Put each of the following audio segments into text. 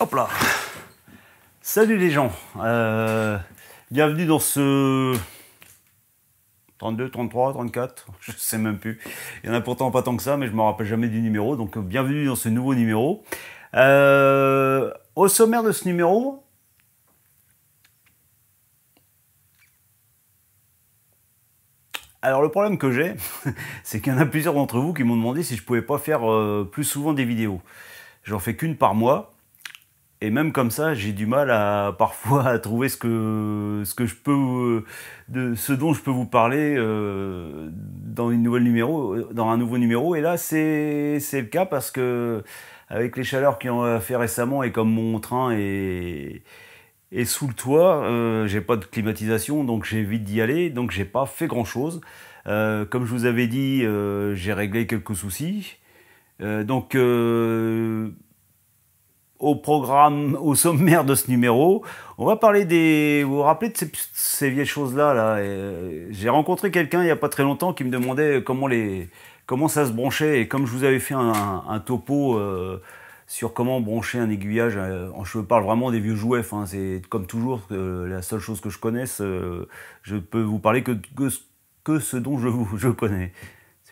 Hop là Salut les gens euh, Bienvenue dans ce 32, 33, 34, je sais même plus. Il y en a pourtant pas tant que ça, mais je me rappelle jamais du numéro. Donc bienvenue dans ce nouveau numéro. Euh, au sommaire de ce numéro, Alors le problème que j'ai, c'est qu'il y en a plusieurs d'entre vous qui m'ont demandé si je pouvais pas faire euh, plus souvent des vidéos. J'en fais qu'une par mois. Et même comme ça, j'ai du mal à parfois à trouver ce que ce que je peux euh, de ce dont je peux vous parler euh, dans une nouvelle numéro, dans un nouveau numéro. Et là, c'est le cas parce que avec les chaleurs qui ont fait récemment et comme mon train est sous le toit, euh, j'ai pas de climatisation, donc j'ai vite d'y aller, donc j'ai pas fait grand chose. Euh, comme je vous avais dit, euh, j'ai réglé quelques soucis. Euh, donc au programme, au sommaire de ce numéro, on va parler des. Vous vous rappelez de ces, vieilles choses-là là, J'ai rencontré quelqu'un il n'y a pas très longtemps qui me demandait comment les comment ça se branchait et comme je vous avais fait un, topo sur comment brancher un aiguillage. Euh, je parle vraiment des vieux jouets. Hein, c'est comme toujours la seule chose que je connaisse. Euh, je peux vous parler que, que, ce dont je, je connais.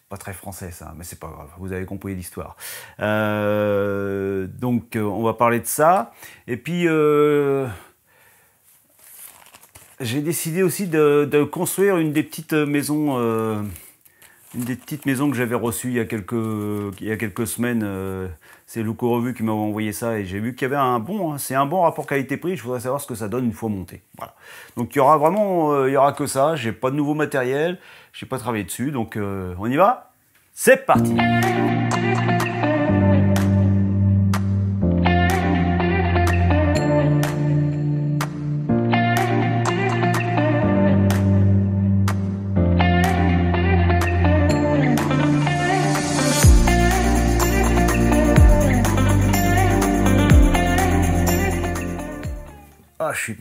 Pas très français ça, mais c'est pas grave. Vous avez compris l'histoire. Euh, donc on va parler de ça. Et puis j'ai décidé aussi de, construire une des petites maisons une des petites maisons que j'avais reçues il y a quelques, semaines. Euh, c'est Luco Revu qui m'a envoyé ça et j'ai vu qu'il y avait un bon, hein, c'est un bon rapport qualité-prix. Je voudrais savoir ce que ça donne une fois monté. Donc il y aura vraiment, euh, il y aura que ça. J'ai pas de nouveau matériel, j'ai pas travaillé dessus, donc euh, on y va. C'est parti.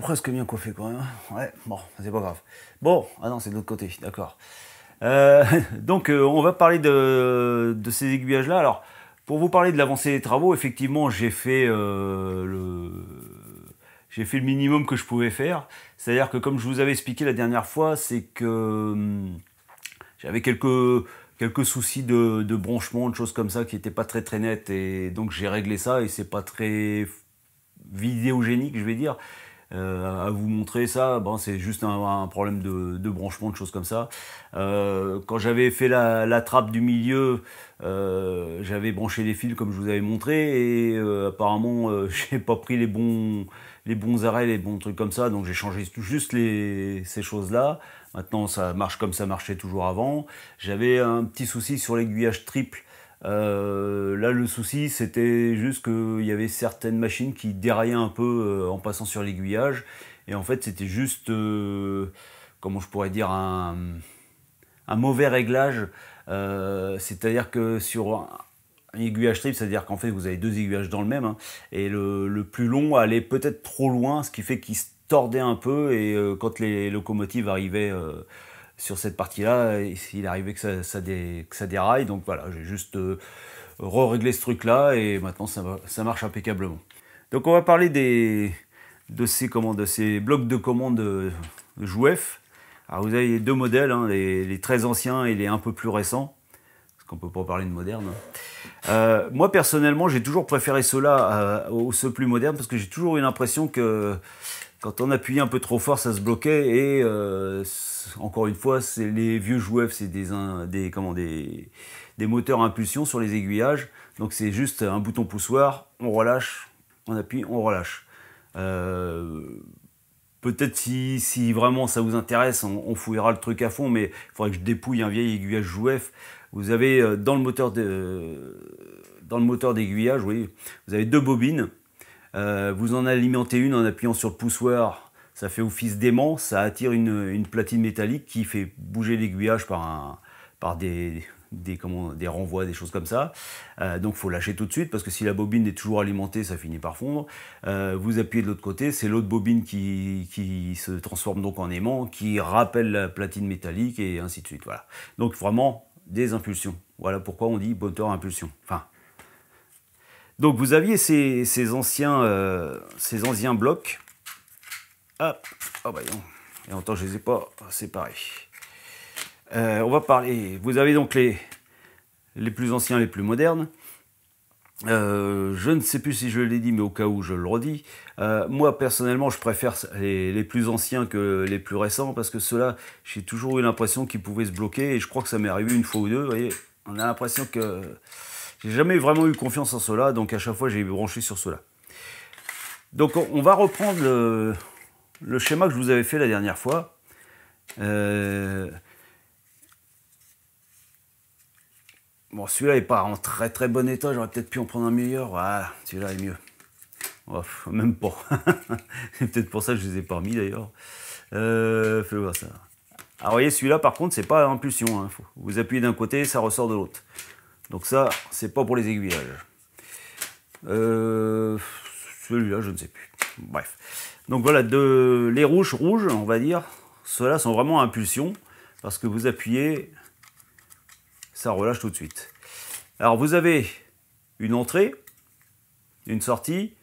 Presque bien coiffé quand même. Ouais, bon, c'est pas grave. Bon, ah non, c'est de l'autre côté, d'accord. Euh, donc, euh, on va parler de, de ces aiguillages-là. Alors, pour vous parler de l'avancée des travaux, effectivement, j'ai fait euh, le fait le minimum que je pouvais faire. C'est-à-dire que, comme je vous avais expliqué la dernière fois, c'est que hum, j'avais quelques quelques soucis de, de branchement, de choses comme ça qui n'étaient pas très très nettes et donc j'ai réglé ça et c'est pas très vidéogénique, je vais dire. Euh, à vous montrer ça, bon, c'est juste un, problème de, branchement, de choses comme ça. Euh, quand j'avais fait la, trappe du milieu, euh, j'avais branché les fils comme je vous avais montré et apparemment j'ai pas pris les bons les bons arrêts, les bons trucs comme ça, donc j'ai changé juste ces choses-là. Maintenant, ça marche comme ça marchait toujours avant. J'avais un petit souci sur l'aiguillage triple euh, là, le souci, c'était juste qu'il y avait certaines machines qui déraillaient un peu euh, en passant sur l'aiguillage. Et en fait, c'était juste, euh, comment je pourrais dire, un, mauvais réglage. c'est-à-dire que sur un aiguillage triple, c'est-à-dire qu'en fait, vous avez deux aiguillages dans le même. Hein, et le, plus long allait peut-être trop loin, ce qui fait qu'il se tordait un peu. Et quand les locomotives arrivaient sur cette partie-là, il arrivait que ça, ça, que ça déraille. Donc voilà, j'ai juste euh, re-réglé ce truc-là et maintenant ça, ça, marche impeccablement. Donc on va parler des, de, ces, de ces blocs de commande de, Jouef. Alors vous avez deux modèles, hein, les, très anciens et les un peu plus récents. Parce qu'on peut pas parler de moderne. Hein. Euh, moi personnellement, j'ai toujours préféré ceux-là euh, aux ceux plus modernes parce que j'ai toujours eu l'impression que quand on appuyait un peu trop fort, ça se bloquait et euh, encore une fois, c'est les vieux jouets, c'est des, des, moteurs à impulsion sur les aiguillages. Donc c'est juste un bouton poussoir, on relâche, on appuie, on relâche. Euh, peut-être si, si, vraiment ça vous intéresse, on, fouillera le truc à fond, mais il faudrait que je dépouille un vieil aiguillage jouef. Vous avez euh, dans le moteur dans le moteur d'aiguillage, oui, vous avez deux bobines. Euh, vous en alimentez une en appuyant sur le poussoir ça fait office d'aimant, ça attire une, platine métallique qui fait bouger l'aiguillage par, des, renvois, des choses comme ça. Euh, donc il faut lâcher tout de suite parce que si la bobine est toujours alimentée, ça finit par fondre. Euh, vous appuyez de l'autre côté, c'est l'autre bobine qui, qui, se transforme donc en aimant, qui rappelle la platine métallique et ainsi de suite. Voilà. Donc vraiment des impulsions. Voilà pourquoi on dit moteur impulsion. Enfin, Donc vous aviez ces, anciens, euh, ces anciens blocs. Hop, oh bah non. Et en je les ai pas séparés. Euh, on va parler. Vous avez donc les, les plus anciens, les plus modernes. Euh, je ne sais plus si je l'ai dit, mais au cas où je le redis. moi personnellement, je préfère les, les, plus anciens que les plus récents parce que ceux-là, j'ai toujours eu l'impression qu'ils pouvaient se bloquer et je crois que ça m'est arrivé une fois ou deux. Vous voyez, on a l'impression que j'ai jamais vraiment eu confiance en cela, donc à chaque fois j'ai branché sur cela. Donc on va reprendre le, schéma que je vous avais fait la dernière fois. Euh, bon, celui-là n'est pas en très très bon état, j'aurais peut-être pu en prendre un meilleur. Voilà, celui-là est mieux. Même pas. c'est peut-être pour ça que je les ai pas remis d'ailleurs. Euh, fais voir ça. Alors vous voyez, celui-là par contre, c'est pas impulsion. Hein. Vous appuyez d'un côté, ça ressort de l'autre. Donc ça, c'est pas pour les aiguillages. Euh, celui-là, je ne sais plus. Bref. Donc voilà, les rouges, rouges, on va dire, ceux-là sont vraiment impulsion, parce que vous appuyez, ça relâche tout de suite. Alors vous avez une entrée, une sortie,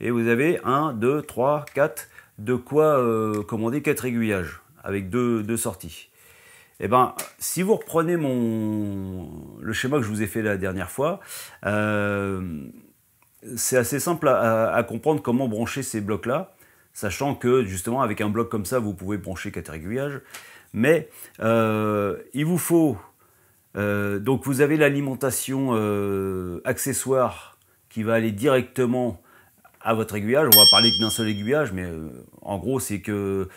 et vous avez un, deux, trois, quatre, de quoi euh, commander quatre aiguillages, avec deux, deux sorties. Eh ben, si vous reprenez mon, le schéma que je vous ai fait la dernière fois, euh, c'est assez simple à, comprendre comment brancher ces blocs-là, sachant que justement avec un bloc comme ça, vous pouvez brancher quatre aiguillages. Mais euh, il vous faut, euh, donc vous avez l'alimentation accessoire qui va aller directement à votre aiguillage. On va parler d'un seul aiguillage, mais en gros c'est que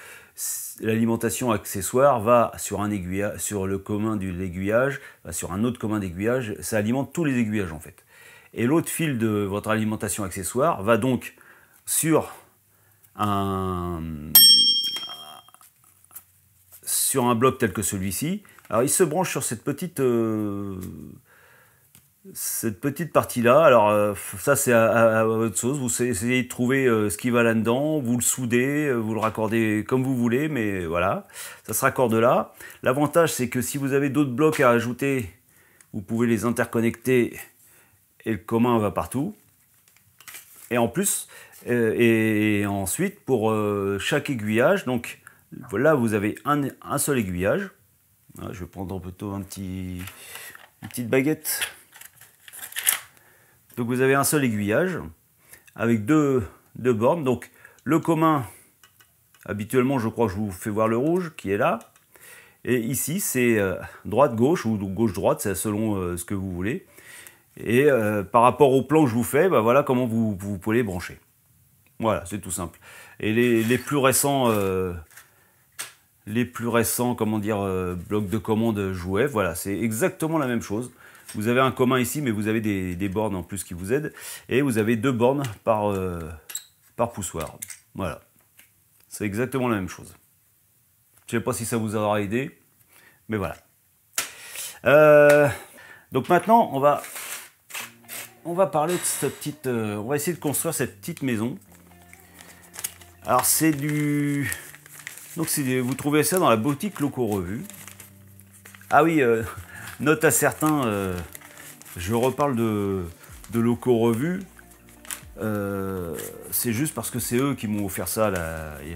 l'alimentation accessoire va sur, un aiguillage, sur le commun de l'aiguillage, sur un autre commun d'aiguillage, ça alimente tous les aiguillages en fait. Et l'autre fil de votre alimentation accessoire va donc sur un, sur un bloc tel que celui-ci. Alors il se branche sur cette petite, euh, cette petite partie-là, alors euh, ça c'est à, votre sauce, vous essayez de trouver euh, ce qui va là-dedans, vous le soudez, euh, vous le raccordez comme vous voulez, mais voilà, ça se raccorde là. L'avantage c'est que si vous avez d'autres blocs à ajouter, vous pouvez les interconnecter et le commun va partout. Et en plus, et, ensuite pour chaque aiguillage, donc voilà, vous avez un, seul aiguillage. je vais prendre plutôt un petit, une petite baguette. Donc vous avez un seul aiguillage avec deux, bornes. Donc le commun, habituellement je crois que je vous fais voir le rouge qui est là. Et ici c'est euh, droite-gauche ou gauche-droite, c'est selon euh, ce que vous voulez. Et euh, par rapport au plan que je vous fais, bah, voilà comment vous, pouvez les brancher. Voilà, c'est tout simple. Et les, plus récents, les plus récents, comment dire, blocs de commande jouets, voilà, c'est exactement la même chose. Vous avez un commun ici, mais vous avez des, bornes en plus qui vous aident. Et vous avez deux bornes par, euh, par poussoir. Voilà. C'est exactement la même chose. Je ne sais pas si ça vous aura aidé, mais voilà. Euh, donc maintenant, on va, on va parler de cette petite... Euh, on va essayer de construire cette petite maison. Alors c'est du... Donc vous trouvez ça dans la boutique Loco Revue. Ah oui, Note à certains, euh, je reparle de, de locaux revus. Euh, c'est juste parce que c'est eux qui m'ont offert ça il,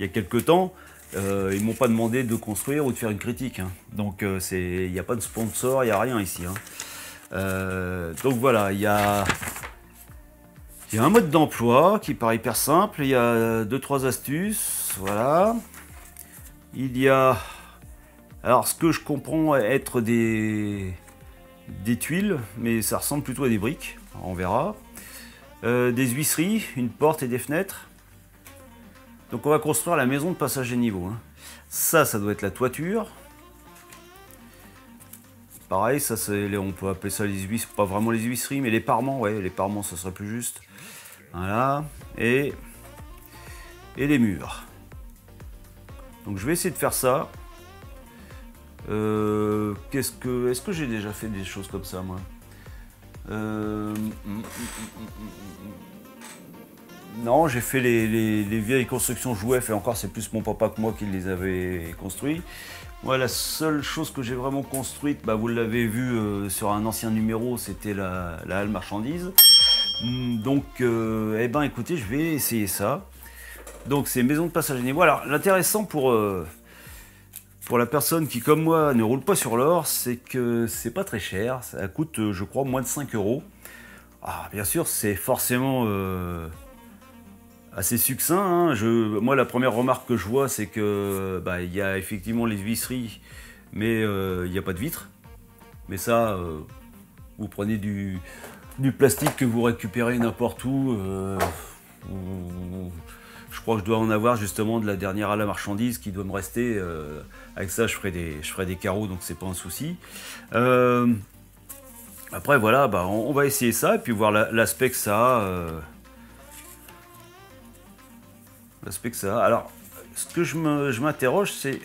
y a, quelques temps. Euh, ils m'ont pas demandé de construire ou de faire une critique. Hein. Donc il n'y a pas de sponsor, il n'y a rien ici. Hein. donc voilà, il y a, y a un mode d'emploi qui paraît hyper simple. Il y a deux trois astuces. Voilà. Il y a alors, ce que je comprends être des, des tuiles, mais ça ressemble plutôt à des briques, on verra. Euh, des huisseries, une porte et des fenêtres. Donc on va construire la maison de passage des niveaux. Hein. Ça, ça doit être la toiture. Pareil, ça on peut appeler ça les huisseries, pas vraiment les huisseries, mais les parements, ouais, les parements, ça serait plus juste. Voilà, et, et les murs. Donc je vais essayer de faire ça. Euh, qu'est-ce que, est-ce que j'ai déjà fait des choses comme ça, moi? Euh, Non, j'ai fait les, vieilles constructions jouets, et encore c'est plus mon papa que moi qui les avait construits. Moi, la seule chose que j'ai vraiment construite, bah, vous l'avez vu euh, sur un ancien numéro, c'était la, halle marchandise. Hmm, donc, eh ben, écoutez, je vais essayer ça. Donc, c'est maison de passage à niveau. Alors, l'intéressant pour, euh, pour la personne qui, comme moi, ne roule pas sur l'or, c'est que c'est pas très cher. Ça coûte, euh, je crois, moins de 5 euros. Ah, bien sûr, c'est forcément assez succinct. Hein. Moi, la première remarque que je vois, c'est que bah, il y a effectivement les visseries, mais il n'y a pas de vitres. Mais ça, vous prenez du, plastique que vous récupérez n'importe où. Euh, je crois que je dois en avoir justement de la dernière à la marchandise qui doit me rester. Euh, avec ça, je ferai des, je ferai des carreaux, donc c'est pas un souci. Euh, après, voilà, bah, on, va essayer ça et puis voir l'aspect que ça a. l'aspect que ça a. Alors, ce que je m'interroge, c'est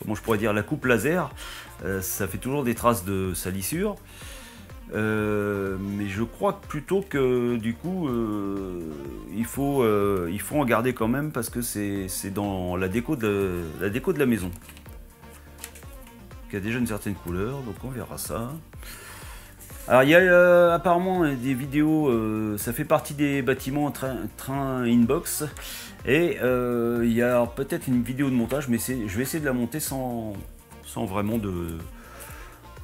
comment je pourrais dire la coupe laser. Euh, ça fait toujours des traces de salissure. Euh, mais je crois plutôt que du coup euh, il, faut, il faut en garder quand même parce que c'est dans la déco, de, la déco de la maison. Qui a déjà une certaine couleur, donc on verra ça. Alors il y a apparemment des vidéos, ça fait partie des bâtiments train, train inbox. Et il y a peut-être une vidéo de montage, mais je vais essayer de la monter sans, sans vraiment de,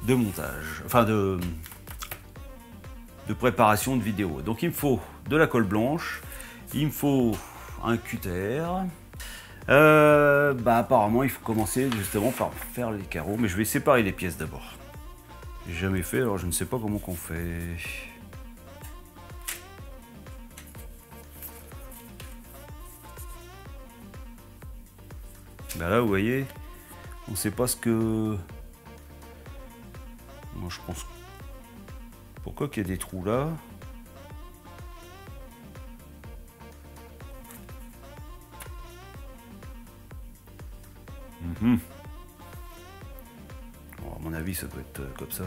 de montage, enfin de, de préparation de vidéo. Donc il me faut de la colle blanche, il me faut un cutter. Euh, bah apparemment il faut commencer justement par faire les carreaux, mais je vais séparer les pièces d'abord. J'ai jamais fait, alors je ne sais pas comment qu'on fait. Bah là vous voyez, on sait pas ce que... Moi je pense... Pourquoi qu'il y a des trous là mhm. À mon avis ça doit être euh, comme ça.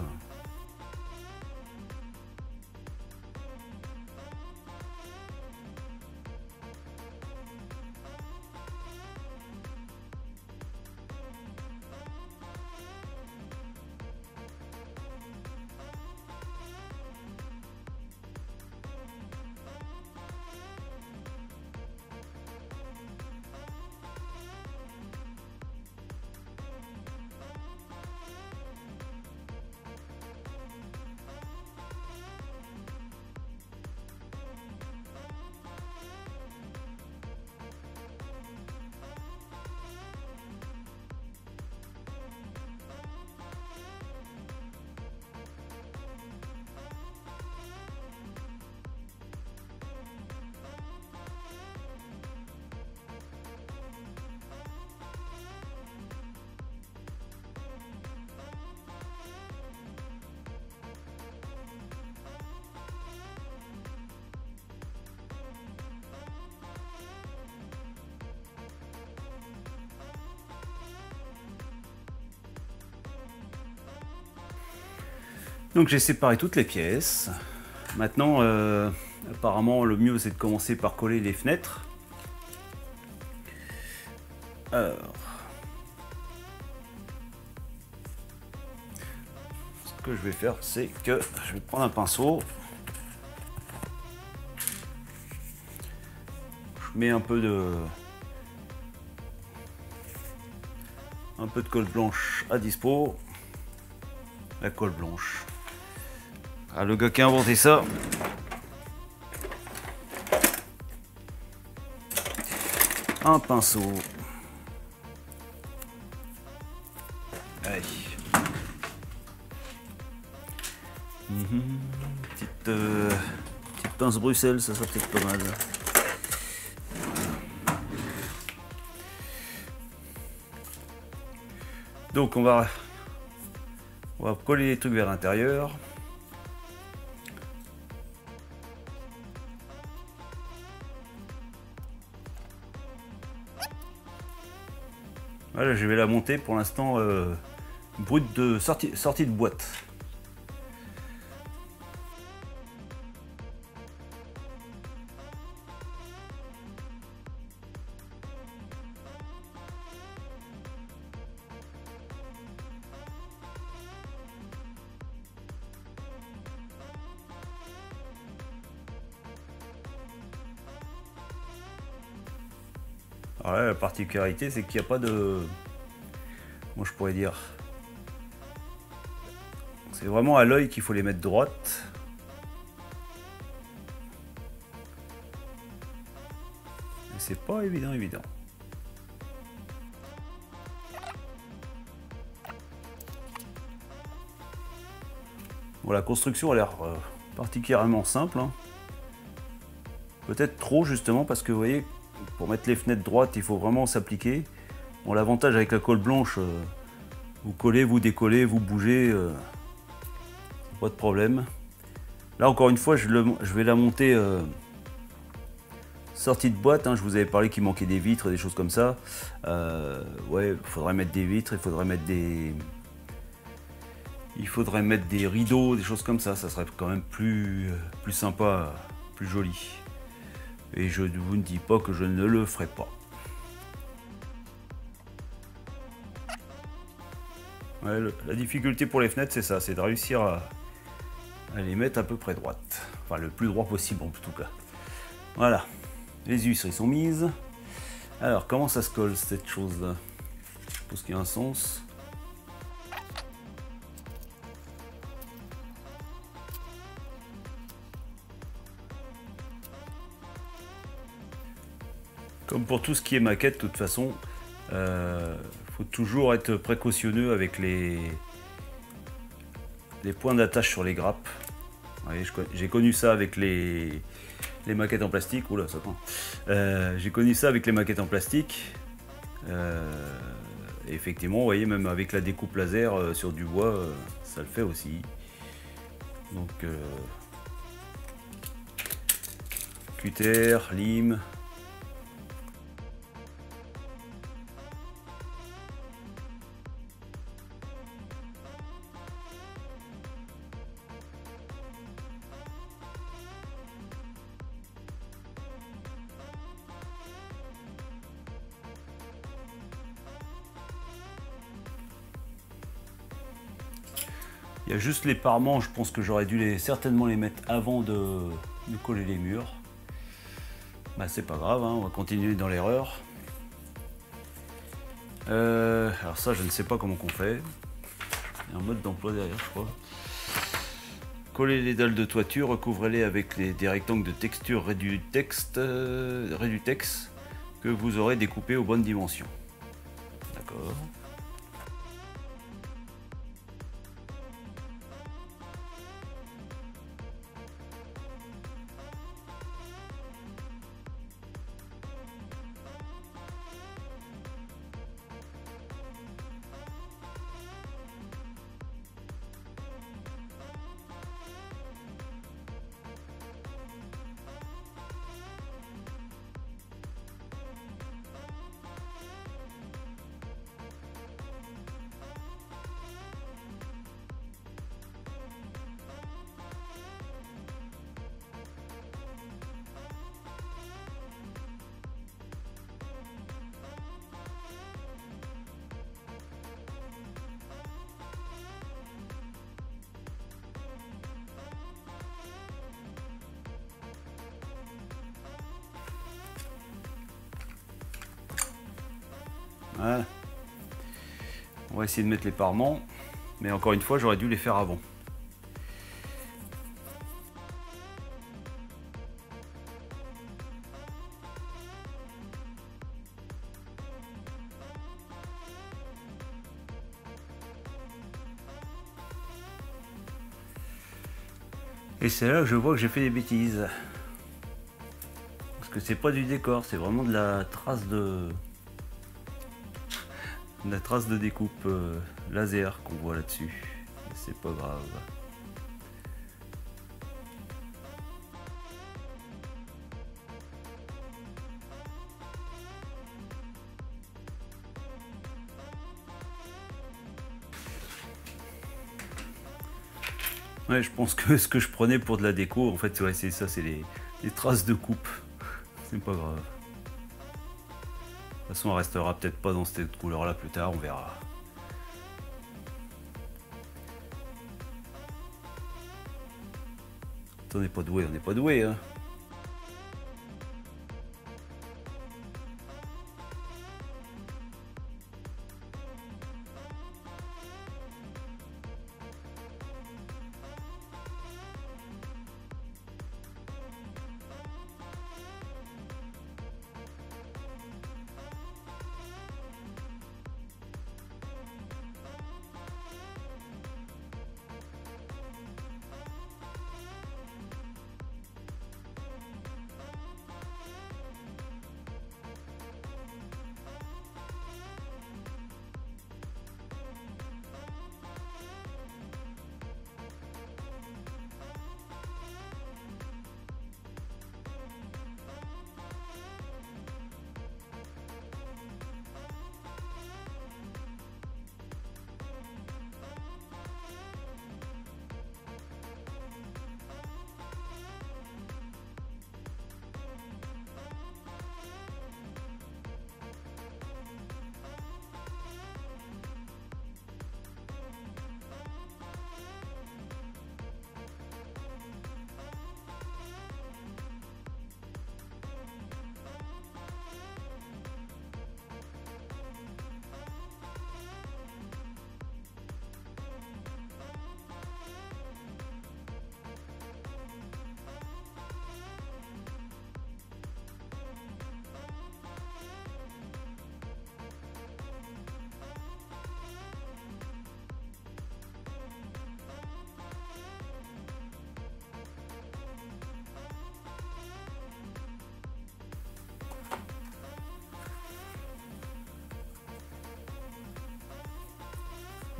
Donc j'ai séparé toutes les pièces. Maintenant, euh, apparemment, le mieux c'est de commencer par coller les fenêtres. Alors, ce que je vais faire, c'est que je vais prendre un pinceau. Je mets un peu de un peu de colle blanche à dispo. La colle blanche. Ah, le gars qui a inventé ça. Un pinceau. Allez. Mhm. petite, euh, petite pince Bruxelles, ça sera peut-être pas mal. Donc on va, on va coller les trucs vers l'intérieur. Je vais la monter pour l'instant euh, brute de sortie, sortie de boîte. Particularité, c'est qu'il n'y a pas de... Moi, je pourrais dire... C'est vraiment à l'œil qu'il faut les mettre droites. c'est pas évident, évident. Bon, la construction a l'air euh, particulièrement simple. Hein. Peut-être trop justement parce que vous voyez, pour mettre les fenêtres droites, il faut vraiment s'appliquer. Bon, l'avantage avec la colle blanche, euh, vous collez, vous décollez, vous bougez, euh, pas de problème. Là encore une fois, je, vais la monter sortie de boîte. Hein. je vous avais parlé qu'il manquait des vitres, des choses comme ça. ouais, il faudrait mettre des vitres, il faudrait mettre des, il faudrait mettre des rideaux, des choses comme ça, ça serait quand même plus, plus sympa, plus joli. Et je ne vous dis pas que je ne le ferai pas. la difficulté pour les fenêtres, c'est ça, c'est de réussir à, les mettre à peu près droites. Enfin, le plus droit possible en tout cas. Voilà, les huîtres, sont mises. Alors, comment ça se colle cette chose-là? Je suppose qu'il y a un sens. Comme pour tout ce qui est maquette, de toute façon, il euh, faut toujours être précautionneux avec les, points d'attache sur les grappes. J'ai connu ça avec les, maquettes en plastique. Oula, ça prend. Euh, J'ai connu ça avec les maquettes en plastique. Euh, effectivement, vous voyez, même avec la découpe laser euh, sur du bois, ça le fait aussi. Donc, cutter, lime, Il y a juste les parements, je pense que j'aurais dû les, certainement les mettre avant de, coller les murs. Bah c'est pas grave, hein, on va continuer dans l'erreur. Euh, alors ça je ne sais pas comment qu'on fait. Il y a un mode d'emploi derrière je crois. Coller les dalles de toiture, recouvrez-les avec les, des rectangles de texture rédutex euh, que vous aurez découpés aux bonnes dimensions. D'accord. On va essayer de mettre les parements. Mais encore une fois, j'aurais dû les faire avant. Et c'est là que je vois que j'ai fait des bêtises. Parce que c'est pas du décor, c'est vraiment de la trace de, la trace de découpe euh, laser qu'on voit là-dessus. C'est pas grave. Ouais, je pense que ce que je prenais pour de la déco, en fait, c'est ça, c'est les, les traces de coupe. C'est pas grave. De toute façon, on restera peut-être pas dans cette couleur-là plus tard, on verra. On n'est pas doué, on n'est pas doué. Hein.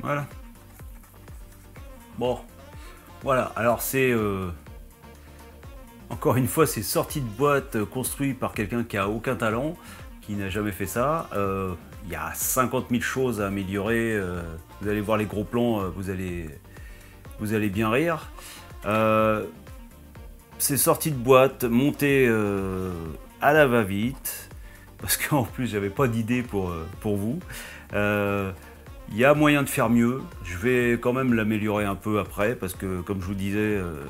Voilà. Bon, voilà. Alors c'est encore une fois, c'est sorti de boîte construit par quelqu'un qui a aucun talent, qui n'a jamais fait ça. Il y a 50 000 choses à améliorer. vous allez voir les gros plans, vous allez, vous allez bien rire. c'est sorti de boîte, monté à la va-vite, parce qu'en plus j'avais pas d'idée pour, euh, pour vous. Il euh, y a moyen de faire mieux. Je vais quand même l'améliorer un peu après, parce que comme je vous disais, euh,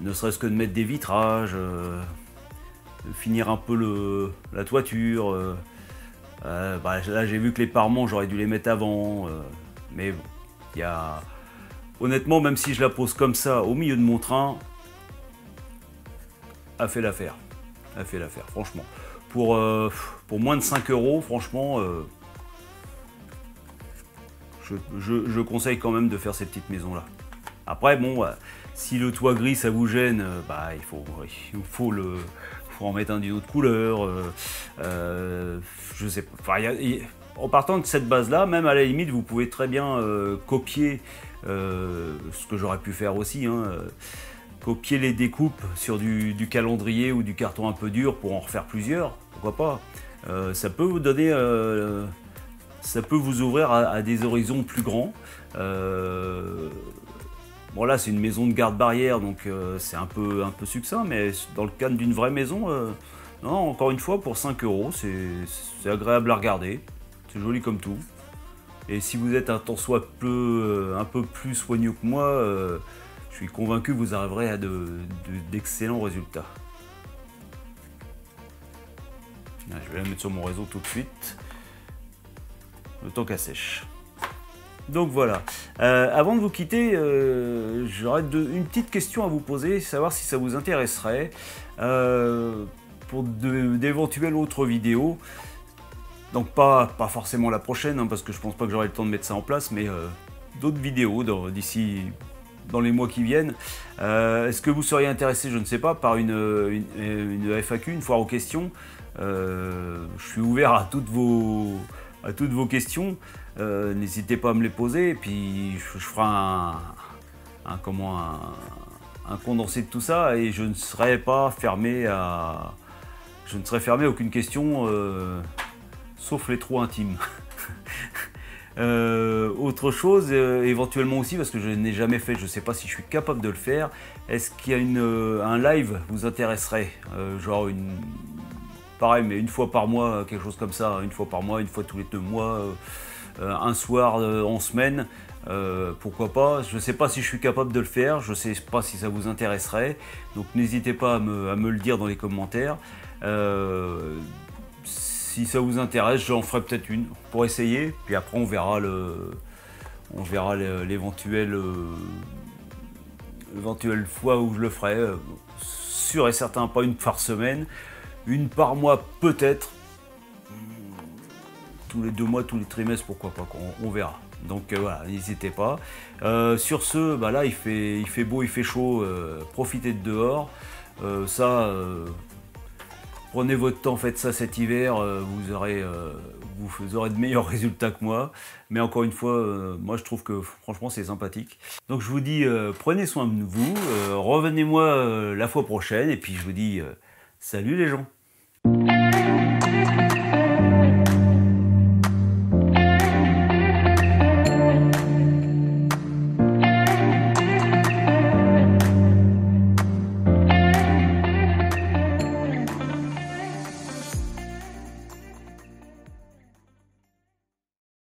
ne serait-ce que de mettre des vitrages, de finir un peu le, la toiture. Bah, là j'ai vu que les parements j'aurais dû les mettre avant, mais bon, il y a... Honnêtement, même si je la pose comme ça au milieu de mon train, a fait l'affaire a fait l'affaire, franchement. Pour, euh, pour moins de 5 euros, franchement, euh, je, conseille quand même de faire ces petites maisons-là. Après, bon, si le toit gris ça vous gêne, euh, bah, il faut, il faut en mettre un d'une autre couleur. je sais pas. en partant de cette base-là, même à la limite, vous pouvez très bien copier ce que j'aurais pu faire aussi. Hein, copier les découpes sur du, calendrier ou du carton un peu dur pour en refaire plusieurs, pourquoi pas. Euh, ça peut vous donner, euh, ça peut vous ouvrir à, des horizons plus grands. Euh, bon là c'est une maison de garde-barrière donc c'est un peu, un peu succinct, mais dans le cadre d'une vraie maison, non, encore une fois pour 5 euros c'est agréable à regarder, c'est joli comme tout. Et si vous êtes un tant soit peu, un peu plus soigneux que moi, je suis convaincu que vous arriverez à d'excellents résultats. je vais la mettre sur mon réseau tout de suite. Le temps qu'elle sèche. Donc voilà. Euh, avant de vous quitter, euh, j'aurais une petite question à vous poser, savoir si ça vous intéresserait euh, pour d'éventuelles autres vidéos. Donc pas, pas forcément la prochaine, hein, parce que je pense pas que j'aurai le temps de mettre ça en place, mais d'autres vidéos d'ici dans les mois qui viennent. Euh, est-ce que vous seriez intéressé, je ne sais pas, par une, une, FAQ, une foire aux questions? Euh, Je suis ouvert à toutes vos, toutes vos questions. Euh, n'hésitez pas à me les poser et puis je, ferai un, comment, un, condensé de tout ça et je ne serai pas fermé à... Je ne serai fermé à aucune question, sauf les trop intimes. Euh, autre chose, euh, éventuellement aussi, parce que je n'ai jamais fait, je ne sais pas si je suis capable de le faire, est-ce qu'il y a une, euh, un live vous intéresserait Genre une... Pareil, mais une fois par mois, quelque chose comme ça, une fois par mois, une fois tous les deux mois, un soir en semaine, pourquoi pas Je ne sais pas si je suis capable de le faire, je ne sais pas si ça vous intéresserait, donc n'hésitez pas à me, le dire dans les commentaires si ça vous intéresse, j'en ferai peut-être une pour essayer. Puis après, on verra le, on verra l'éventuelle éventuelle fois où je le ferai. Sûr et certain, pas une par semaine, une par mois peut-être. Tous les deux mois, tous les trimestres, pourquoi pas, on, verra. Donc euh, voilà, n'hésitez pas. Euh, sur ce, bah là il fait, il fait beau, il fait chaud, euh, profitez de dehors. ça, Prenez votre temps, faites ça cet hiver, vous aurez, vous de meilleurs résultats que moi. Mais encore une fois, moi je trouve que franchement c'est sympathique. Donc je vous dis, prenez soin de vous, revenez-moi la fois prochaine, et puis je vous dis, salut les gens Thank you.